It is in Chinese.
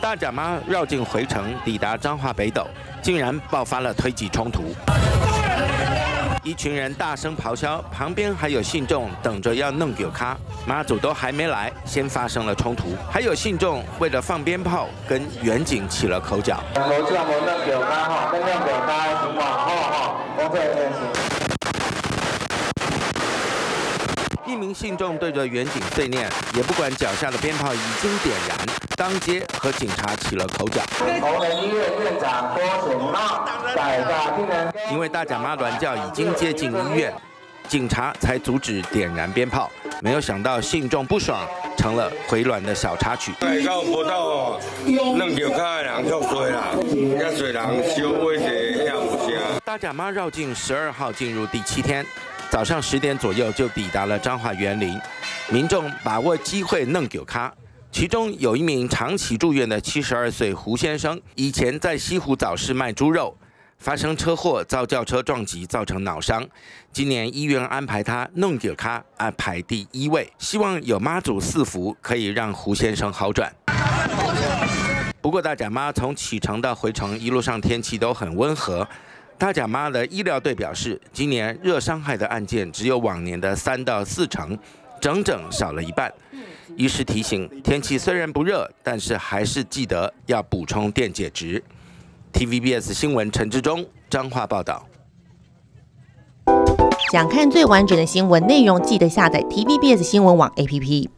大甲妈绕境回城，抵达彰化北斗，竟然爆发了推挤冲突。一群人大声咆哮，旁边还有信众等着要弄酒咖，妈祖都还没来，先发生了冲突。还有信众为了放鞭炮，跟远景起了口角。一名信众对着远景碎念，也不管脚下的鞭炮已经点燃，当街和警察起了口角。因为大甲妈乱叫已经接近医院，警察才阻止点燃鞭炮。没有想到信众不爽，成了回暖的小插曲。大甲妈绕境十二号进入第七天。早上十点左右就抵达了彰化园林，民众把握机会弄酒咖。其中有一名长期住院的七十二岁胡先生，以前在西湖早市卖猪肉，发生车祸遭轿车撞击，造成脑伤。今年医院安排他弄酒咖，安排第一位，希望有妈祖赐福，可以让胡先生好转。不过大甲妈从启程到回程一路上天气都很温和。大甲妈的医疗队表示，今年热伤害的案件只有往年的三到四成，整整少了一半。医师提醒，天气虽然不热，但是还是记得要补充电解质。TVBS 新闻陈志忠彰化报道。想看最完整的新闻内容，记得下载 TVBS 新闻网 APP。